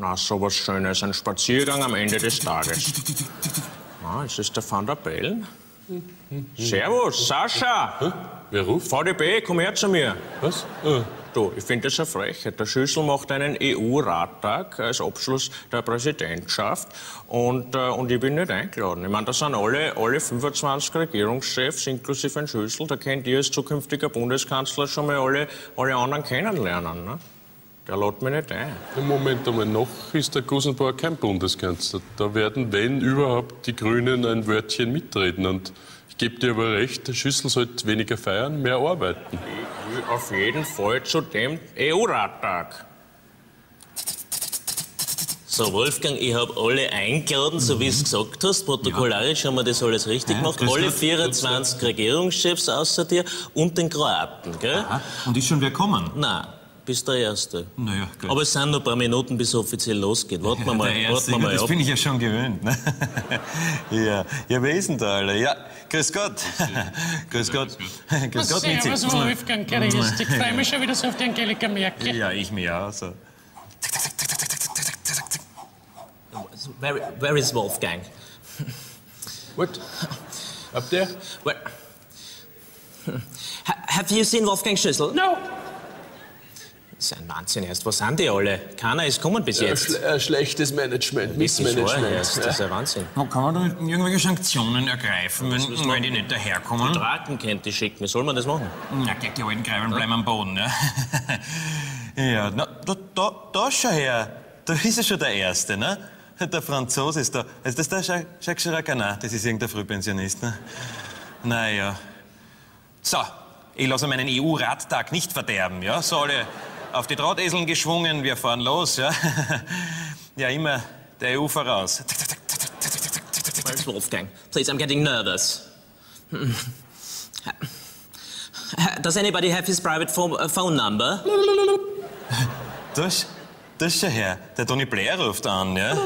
Na, sowas Schönes, ein Spaziergang am Ende des Tages. Ah, ist das der Van der Bellen? Servus, Sascha! Wer ruft? VDB, komm her zu mir. Was? Äh, Du, ich finde das eine Frechheit. Der Schüssel macht einen EU-Rattag als Abschluss der Präsidentschaft und, äh, und ich bin nicht eingeladen. Ich meine, da sind alle, alle 25 Regierungschefs, inklusive ein Schüssel, da könnt ihr als zukünftiger Bundeskanzler schon mal alle, alle anderen kennenlernen. Ne? Der lädt mich nicht ein. im Moment einmal noch ist der Gusenbauer kein Bundeskanzler. Da werden, wenn überhaupt, die Grünen ein Wörtchen mitreden. Und ich gebe dir aber recht, der Schüssel sollte weniger feiern, mehr arbeiten. Ich will auf jeden Fall zu dem EU-Rattag. So, Wolfgang, ich habe alle eingeladen, so wie du es gesagt hast. Protokollarisch haben wir das alles richtig gemacht. grüß Alle Gott. 24 Regierungschefs außer dir und den Kroaten, gell? Aha. Und ist schon wer kommen? Nein, bist der Erste. Naja, gut. Aber es sind noch ein paar Minuten, bis es offiziell losgeht. Warten wir mal, der Erste, warten wir mal das ab. bin ich ja schon gewöhnt. Ne? ja. ja, wer ist denn da alle? Ja, grüß Gott. grüß Gott. grüß Gott, Mitzi. Servus, Wolfgang, grüß dich. Ich freue mich schon wieder so auf die Angelika Merkel. Ja, ich mir auch so. Where, where is Wolfgang? What? Up there? Where... Ha, have you seen Wolfgang Schüssel? No, Das ist ein Wahnsinn erst. Wo sind die alle? Keiner ist gekommen bis Ein, jetzt. schle ein schlechtes Management, Missmanagement. erst. Das ist ein Wahnsinn. Na, Kann man da irgendwelche Sanktionen ergreifen, wenn, wenn die nicht daherkommen? Draken kennt die schicken. Wie soll man das machen? Ja, gegen die alten Greifen bleiben am Boden, ne? ja, na, da, da, da schau her. Da ist ja schon der Erste, ne? Der Franzose ist da. Also das ist der Jacques- Chirac? Ah, Nein, das ist irgendein Frühpensionist, ne? Naja. So, ich lasse meinen EU-Radtag nicht verderben, ja? So alle auf die Drahteseln geschwungen, wir fahren los, ja? ja, immer der EU voraus. Where's Wolfgang? Please, I'm getting nervous. Does anybody have his private phone, uh, phone number? Das, das schau her. Der Tony Blair ruft an, ja?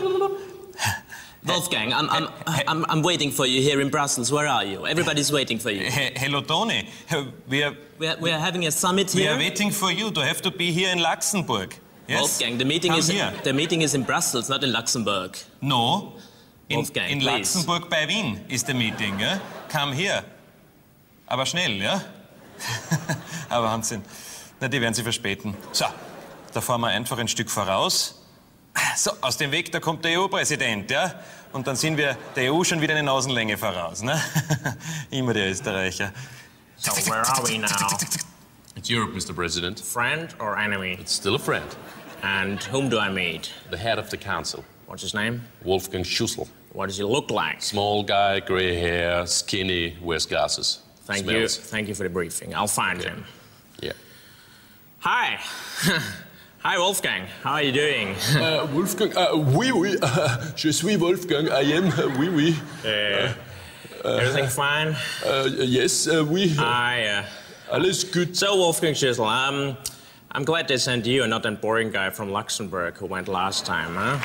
Wolfgang, I'm, I'm, I'm, I'm waiting for you here in Brussels. Where are you? Everybody's waiting for you. Hello, Tony. We are, We're, we're having a summit here. we are waiting for you. to have to be here in Luxembourg. Yes? Wolfgang, the meeting Come is here. the meeting is in Brussels, not in Luxembourg. No. In, Wolfgang, in please. Luxemburg bei Wien ist der Meeting, ja? Come here. Aber schnell, ja? Aber Wahnsinn. Na, die werden sich verspäten. So, da fahren wir einfach ein Stück voraus. So, aus dem Weg, da kommt der EU-Präsident, ja? Und dann sind wir der EU schon wieder eine Nasenlänge voraus, ne? Immer der Österreicher. So, where are we now? It's Europe, Mr. President. Friend or enemy? It's still a friend. And whom do I meet? The head of the council, What's his name? Wolfgang Schüssel. What does he look like? Small guy, grey hair, skinny, wears glasses. Thank you. Smells. Thank you for the briefing. I'll find him. Yeah. Hi. Hi, Wolfgang. How are you doing? Uh, Wolfgang, uh, oui, oui, uh, je suis Wolfgang, I am, uh, oui, oui. Everything fine? Uh, yes, uh, oui, I, uh, alles gut. so, Wolfgang Schüssel, um, I'm glad they sent you and not that boring guy from Luxembourg who went last time, huh?